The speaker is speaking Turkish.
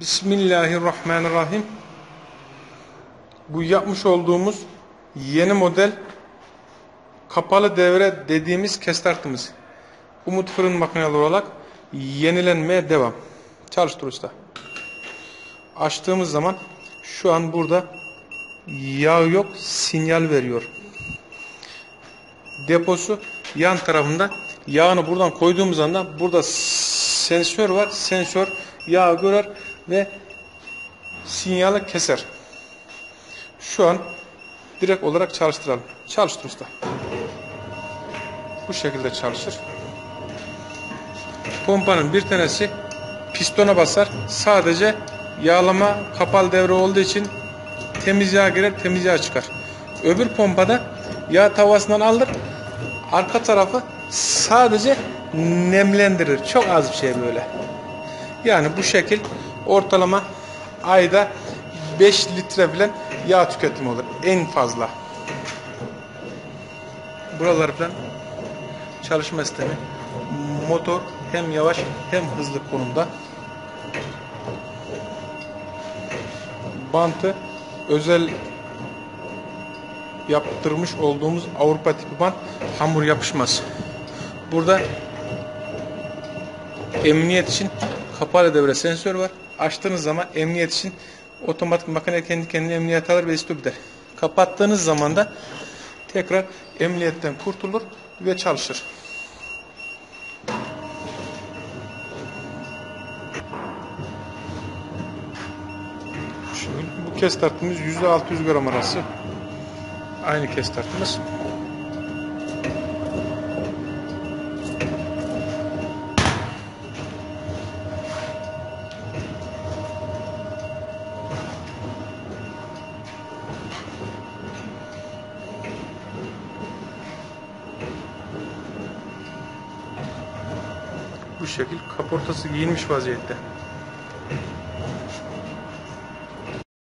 Bismillahirrahmanirrahim. Bu yapmış olduğumuz yeni model kapalı devre dediğimiz kestartımız. Umut fırın makineleri olarak yenilenmeye devam. Çalıştır usta. Açtığımız zaman şu an burada yağ yok sinyal veriyor. Deposu yan tarafında yağını buradan koyduğumuz anda burada sensör var. Sensör yağ görer ve sinyali keser. Şu an direkt olarak çalıştıralım. Çalıştır usta. Bu şekilde çalışır. Pompanın bir tanesi pistona basar. Sadece yağlama kapalı devre olduğu için temiz yağ girer, temiz yağ çıkar. Öbür pompada yağ tavasından alır. Arka tarafı sadece nemlendirir. Çok az bir şey böyle. Yani bu şekil ortalama ayda 5 litre falan yağ tüketimi olur. En fazla. Buralar falan çalışma sistemi. Motor hem yavaş hem hızlı konumda. Bantı özel yaptırmış olduğumuz Avrupa tipi bant hamur yapışmaz. Burada emniyet için kapalı devre sensör var. Açtığınız zaman emniyet için otomatik makine kendi kendine emniyet alır ve istop eder. Kapattığınız zaman da tekrar emniyetten kurtulur ve çalışır. Şimdi bu kes tartımız %600 gram arası. Aynı kes tartımız. Bu şekil kaportası giyinmiş vaziyette.